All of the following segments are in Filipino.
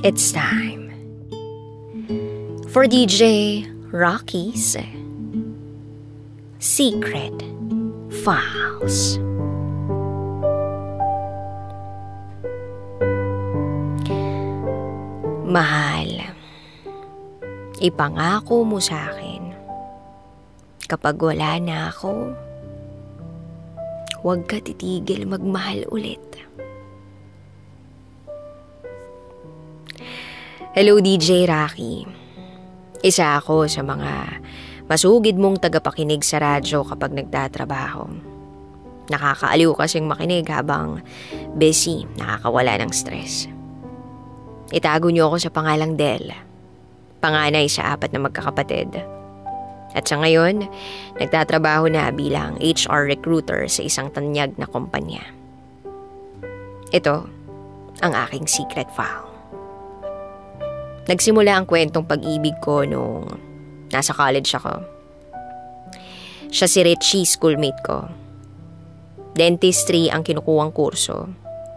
It's time for DJ Rocky's Secret Files. Mahal, ipangako mo sa akin, kapag wala na ako, huwag ka titigil magmahal ulit. Hello DJ Rocky. Isa ako sa mga masugid mong tagapakinig sa radyo kapag nagtatrabaho. Nakakaaliw kasing makinig habang busy, nakakawala ng stress. Itago niyo ako sa pangalang Del. Panganay sa apat na magkakapatid. At sa ngayon, nagtatrabaho na bilang HR recruiter sa isang tanyag na kumpanya. Ito ang aking secret file. Nagsimula ang kwentong pag-ibig ko nung nasa college ako. Siya si Richie, schoolmate ko. Dentistry ang kinukuwang kurso.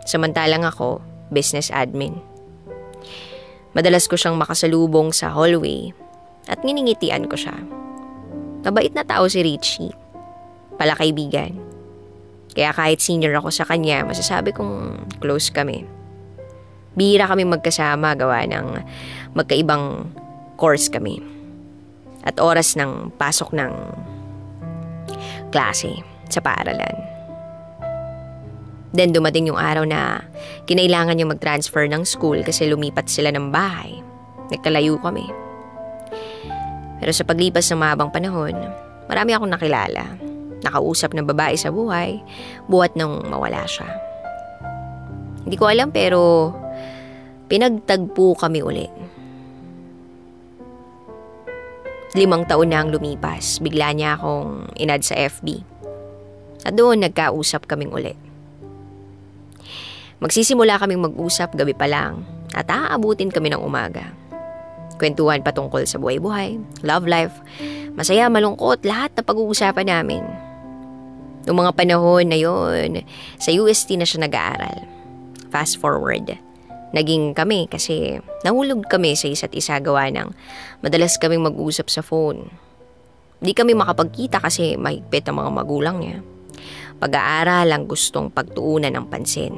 Samantalang ako, business admin. Madalas ko siyang makasalubong sa hallway at nginingitian ko siya. Mabait na tao si Richie. Pala kaibigan. Kaya kahit senior ako sa kanya, masasabi kong close kami. Bihira kami magkasama gawa ng magkaibang course kami. At oras ng pasok ng klase sa paaralan. Then dumating yung araw na kinailangan niya mag-transfer ng school kasi lumipat sila ng bahay. Nagkalayo kami. Pero sa paglipas ng mahabang panahon, marami akong nakilala. Nakausap ng babae sa buhay, buhat nang mawala siya. Hindi ko alam pero pinagtagpo kami uli. Limang taon na ang lumipas, bigla niya akong inad sa FB. At doon nagkausap kaming uli. Magsisimula kaming mag-usap gabi pa lang at aabutin kami ng umaga. Kwentuhan patungkol sa buhay-buhay, love life, masaya, malungkot, lahat na pag-uusapan namin. Noong mga panahon na yon, sa UST na siya nag-aaral. Fast forward, naging kami kasi nahulog kami sa isa't isa gawa ng madalas kaming mag-usap sa phone. Hindi kami makapagkita kasi mahigpit ang mga magulang niya. Pag-aaral ang gustong pagtuunan ng pansin.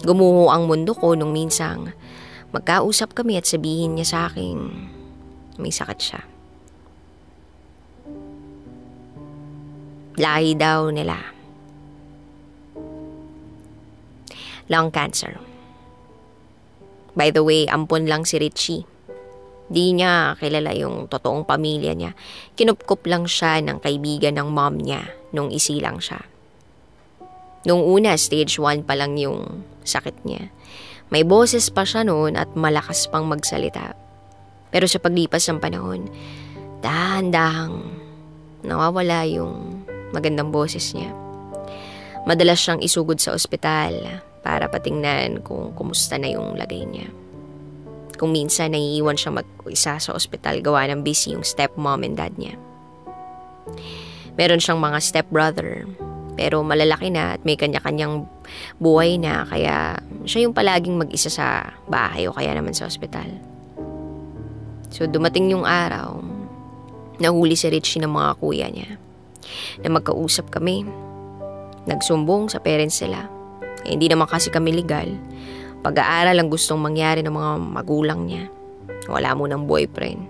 Gumuho ang mundo ko nung minsang magkausap kami at sabihin niya sa akin may sakit siya. Lahi daw nila. Lung cancer. By the way, ampon lang si Richie. Di niya kilala yung totoong pamilya niya. Kinupkup lang siya ng kaibigan ng mom niya nung isilang siya. Nung una, stage 1 pa lang yung sakit niya. May boses pa siya noon at malakas pang magsalita. Pero sa paglipas ng panahon, dahan-dahang nawawala yung magandang boses niya. Madalas siyang isugod sa ospital para patingnan kung kumusta na yung lagay niya. Kung minsan naiiwan siya mag-isa sa ospital gawa ng busy yung stepmom and dad niya. Meron siyang mga stepbrother pero malalaki na at may kanya-kanyang buhay na kaya siya yung palaging mag-isa sa bahay o kaya naman sa ospital. So dumating yung araw, nahuli si Richie ng mga kuya niya na magkausap kami. Nagsumbong sa parents nila eh, hindi naman kasi kami legal. Pag-aaral ang gustong mangyari ng mga magulang niya. Wala mo ng boyfriend.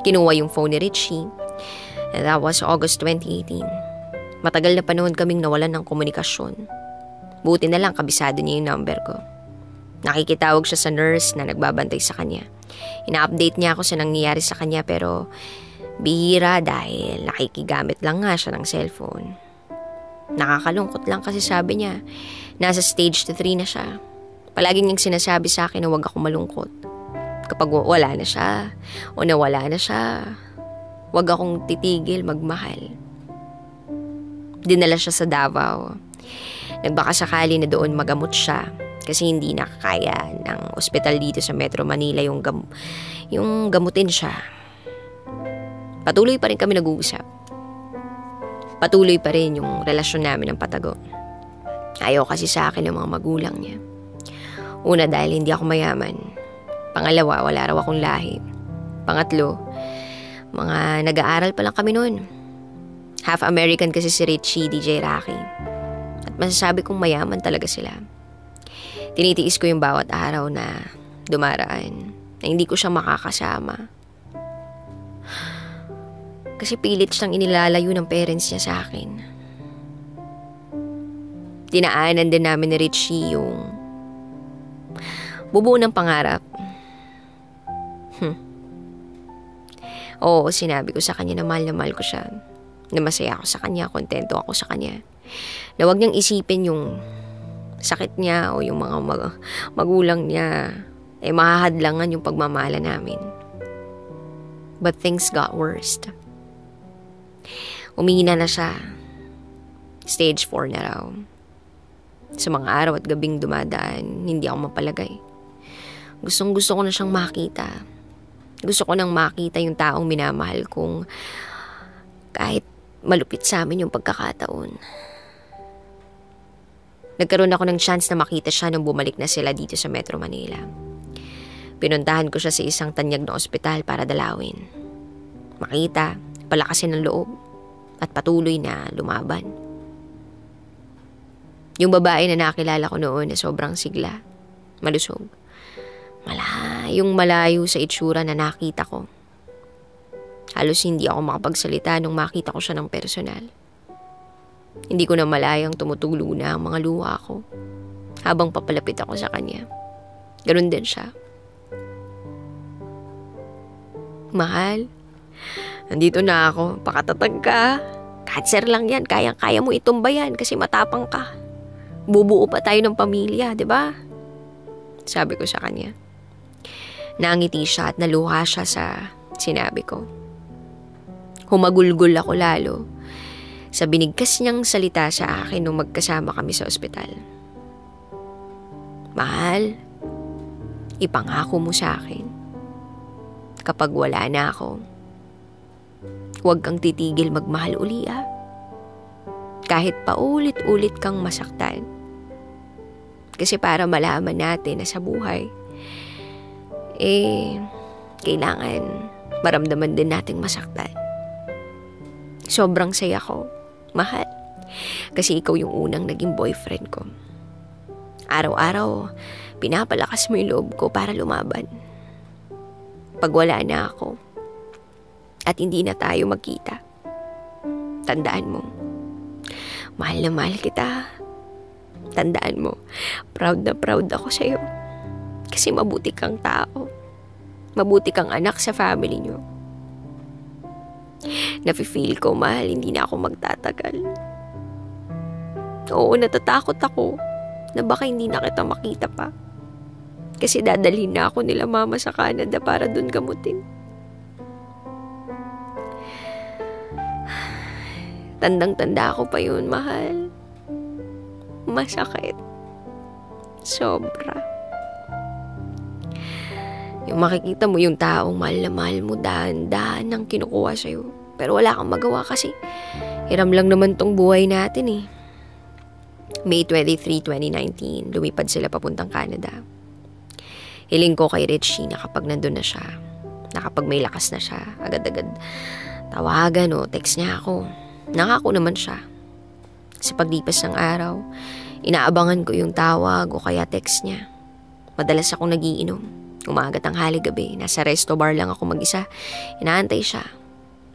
Kinuha yung phone ni Richie. And that was August 2018. Matagal na panahon kaming nawalan ng komunikasyon. Buti na lang kabisado niya yung number ko. Nakikitawag siya sa nurse na nagbabantay sa kanya. Ina-update niya ako sa nangyayari sa kanya pero bihira dahil nakikigamit lang nga siya ng cellphone. Nakakalungkot lang kasi sabi niya, nasa stage 3 na siya. Palagi niyang sinasabi sa akin na huwag ako malungkot. Kapag wala na siya, o nawala na siya, huwag akong titigil magmahal. Dinala siya sa Davao. Nagbaka sakali na doon magamot siya kasi hindi nakakaya ng ospital dito sa Metro Manila yung, gam yung gamutin siya. Patuloy pa rin kami nag-uusap. Patuloy pa rin yung relasyon namin ng patago. Ayaw kasi sa akin ng mga magulang niya. Una dahil hindi ako mayaman. Pangalawa, wala raw akong lahi. Pangatlo, mga nag-aaral pa lang kami noon. Half American kasi si Richie, DJ Rocky. At masasabi kong mayaman talaga sila. Tinitiis ko yung bawat araw na dumaraan na hindi ko siya makakasama. Kasi pilit siyang inilalayo ng parents niya sa akin. Dinaanan din namin ni Richie yung bubuo ng pangarap. Hmm. Oo, sinabi ko sa kanya na mahal na mahal ko siya. Na masaya ako sa kanya, kontento ako sa kanya. Na huwag niyang isipin yung sakit niya o yung mga mag- magulang niya eh mahahadlangan yung pagmamala namin. But things got worse. Umihina na siya. Stage 4 na raw. Sa mga araw at gabing dumadaan, hindi ako mapalagay. Gustong gusto ko na siyang makita. Gusto ko nang makita yung taong minamahal kong kahit malupit sa amin yung pagkakataon. Nagkaroon ako ng chance na makita siya nung bumalik na sila dito sa Metro Manila. Pinuntahan ko siya sa isang tanyag na ospital para dalawin. Makita, palakasin ng loob, at patuloy na lumaban. Yung babae na nakilala ko noon na sobrang sigla, malusog. Malayong malayo sa itsura na nakita ko. Halos hindi ako makapagsalita nung makita ko siya ng personal. Hindi ko na malayang tumutulo na ang mga luha ko habang papalapit ako sa kanya. Ganun din siya. Mahal, nandito na ako. Pakatatag ka. Cancer lang yan. Kayang-kaya mo itumbayan kasi matapang ka. Bubuo pa tayo ng pamilya, di ba? Sabi ko sa kanya. Nangiti siya at naluha siya sa sinabi ko. Humagulgul ako lalo sa binigkas niyang salita sa akin nung magkasama kami sa ospital. Mahal, ipangako mo sa akin. Kapag wala na ako, huwag kang titigil magmahal uli ah kahit paulit-ulit kang masaktan. Kasi para malaman natin na sa buhay, eh, kailangan maramdaman din nating masaktan. Sobrang saya ko, mahal. Kasi ikaw yung unang naging boyfriend ko. Araw-araw, pinapalakas mo yung loob ko para lumaban. Pag wala na ako, at hindi na tayo magkita, tandaan mo, Mahal na mahal kita. Tandaan mo, proud na proud ako sa'yo. Kasi mabuti kang tao. Mabuti kang anak sa family niyo. Nafe-feel ko, mahal, hindi na ako magtatagal. Oo, natatakot ako na baka hindi na kita makita pa. Kasi dadalhin na ako nila mama sa Canada para dun gamutin. Tandang-tanda ko pa yun, mahal. Masakit. Sobra. Yung makikita mo yung taong mahal na mahal mo, dahan-dahan ang kinukuha sa'yo. Pero wala kang magawa kasi hiram lang naman tong buhay natin eh. May 23, 2019, lumipad sila papuntang Canada. Hiling ko kay Richie na kapag nandun na siya, na kapag may lakas na siya, agad-agad tawagan o text niya ako. Nangako naman siya. Sa paglipas ng araw, inaabangan ko yung tawag o kaya text niya. Madalas akong nagiinom. Umaga tanghali gabi, nasa resto bar lang ako mag-isa. Inaantay siya.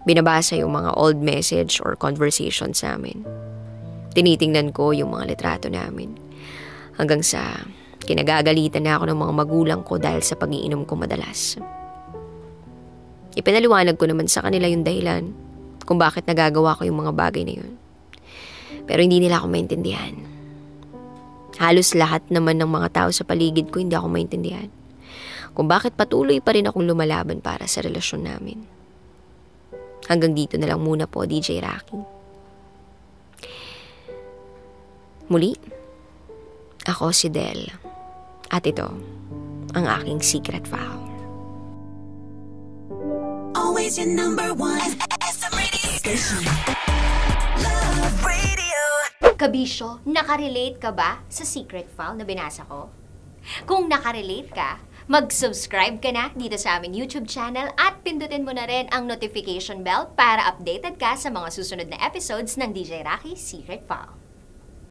Binabasa yung mga old message or conversation sa amin. Tinitingnan ko yung mga litrato namin. Hanggang sa kinagagalitan na ako ng mga magulang ko dahil sa pagiinom ko madalas. Ipinaliwanag ko naman sa kanila yung dahilan kung bakit nagagawa ko yung mga bagay na yun. Pero hindi nila ako maintindihan. Halos lahat naman ng mga tao sa paligid ko hindi ako maintindihan. Kung bakit patuloy pa rin akong lumalaban para sa relasyon namin. Hanggang dito na lang muna po, DJ Rocky. Muli, ako si Del. At ito, ang aking secret file. Always your number one. Station. Love Radio. Kabisyo, nakarelate ka ba sa secret file na binasa ko? Kung nakarelate ka, mag-subscribe ka na dito sa aming YouTube channel at pindutin mo na rin ang notification bell para updated ka sa mga susunod na episodes ng DJ Rocky Secret File.